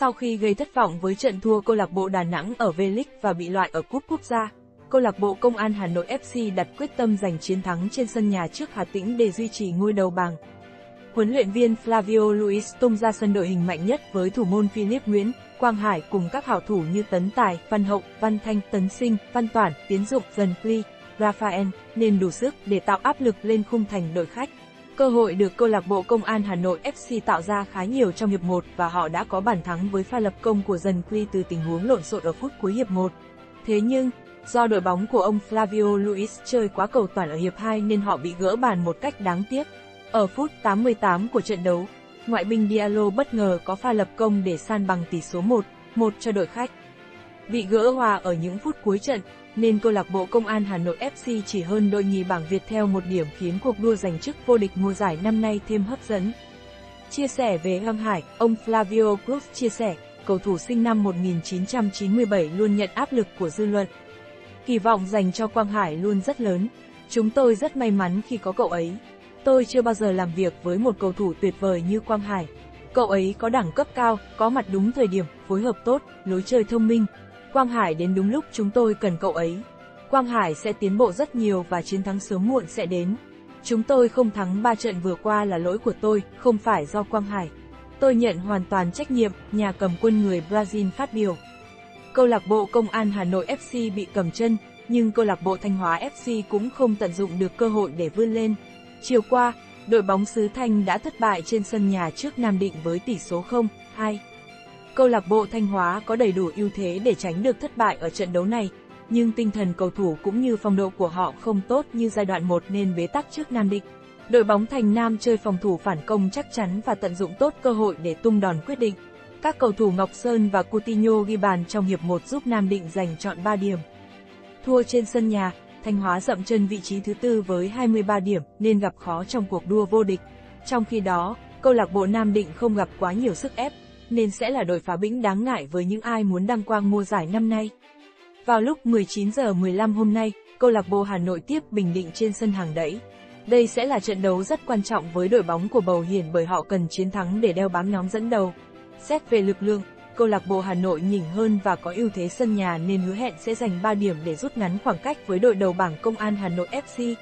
Sau khi gây thất vọng với trận thua câu lạc bộ Đà Nẵng ở V-League và bị loại ở cúp quốc gia, câu lạc bộ Công an Hà Nội FC đặt quyết tâm giành chiến thắng trên sân nhà trước Hà Tĩnh để duy trì ngôi đầu bảng. Huấn luyện viên Flavio Luis tung ra sân đội hình mạnh nhất với thủ môn Philip Nguyễn, Quang Hải cùng các hảo thủ như Tấn Tài, Văn Hậu, Văn Thanh, Tấn Sinh, Văn Toản, Tiến Dụng, Dần Pli, Rafael, nên đủ sức để tạo áp lực lên khung thành đội khách. Cơ hội được câu lạc bộ Công an Hà Nội FC tạo ra khá nhiều trong hiệp 1 và họ đã có bàn thắng với pha lập công của Dần Quy từ tình huống lộn xộn ở phút cuối hiệp 1. Thế nhưng, do đội bóng của ông Flavio Luis chơi quá cầu toàn ở hiệp 2 nên họ bị gỡ bàn một cách đáng tiếc. Ở phút 88 của trận đấu, ngoại binh Diallo bất ngờ có pha lập công để san bằng tỷ số 1, 1 cho đội khách. Bị gỡ hòa ở những phút cuối trận, nên câu lạc bộ Công an Hà Nội FC chỉ hơn đội nhì bảng Việt theo một điểm khiến cuộc đua giành chức vô địch mùa giải năm nay thêm hấp dẫn. Chia sẻ về Hăng Hải, ông Flavio Cruz chia sẻ, cầu thủ sinh năm 1997 luôn nhận áp lực của dư luận. Kỳ vọng dành cho Quang Hải luôn rất lớn. Chúng tôi rất may mắn khi có cậu ấy. Tôi chưa bao giờ làm việc với một cầu thủ tuyệt vời như Quang Hải. Cậu ấy có đẳng cấp cao, có mặt đúng thời điểm, phối hợp tốt, lối chơi thông minh. Quang Hải đến đúng lúc chúng tôi cần cậu ấy. Quang Hải sẽ tiến bộ rất nhiều và chiến thắng sớm muộn sẽ đến. Chúng tôi không thắng 3 trận vừa qua là lỗi của tôi, không phải do Quang Hải. Tôi nhận hoàn toàn trách nhiệm, nhà cầm quân người Brazil phát biểu. Câu lạc bộ Công an Hà Nội FC bị cầm chân, nhưng câu lạc bộ Thanh Hóa FC cũng không tận dụng được cơ hội để vươn lên. Chiều qua, đội bóng xứ Thanh đã thất bại trên sân nhà trước Nam Định với tỷ số 0-2. Câu lạc bộ Thanh Hóa có đầy đủ ưu thế để tránh được thất bại ở trận đấu này, nhưng tinh thần cầu thủ cũng như phong độ của họ không tốt như giai đoạn 1 nên bế tắc trước Nam Định. Đội bóng Thành Nam chơi phòng thủ phản công chắc chắn và tận dụng tốt cơ hội để tung đòn quyết định. Các cầu thủ Ngọc Sơn và Coutinho ghi bàn trong hiệp 1 giúp Nam Định giành chọn 3 điểm. Thua trên sân nhà, Thanh Hóa dậm chân vị trí thứ tư với 23 điểm nên gặp khó trong cuộc đua vô địch. Trong khi đó, câu lạc bộ Nam Định không gặp quá nhiều sức ép, nên sẽ là đội phá bĩnh đáng ngại với những ai muốn đăng quang mùa giải năm nay. Vào lúc 19 giờ 15 hôm nay, câu lạc bộ Hà Nội tiếp Bình Định trên sân hàng đẫy. Đây sẽ là trận đấu rất quan trọng với đội bóng của Bầu Hiển bởi họ cần chiến thắng để đeo bám nhóm dẫn đầu. Xét về lực lượng, câu lạc bộ Hà Nội nhỉnh hơn và có ưu thế sân nhà nên hứa hẹn sẽ giành 3 điểm để rút ngắn khoảng cách với đội đầu bảng Công an Hà Nội FC.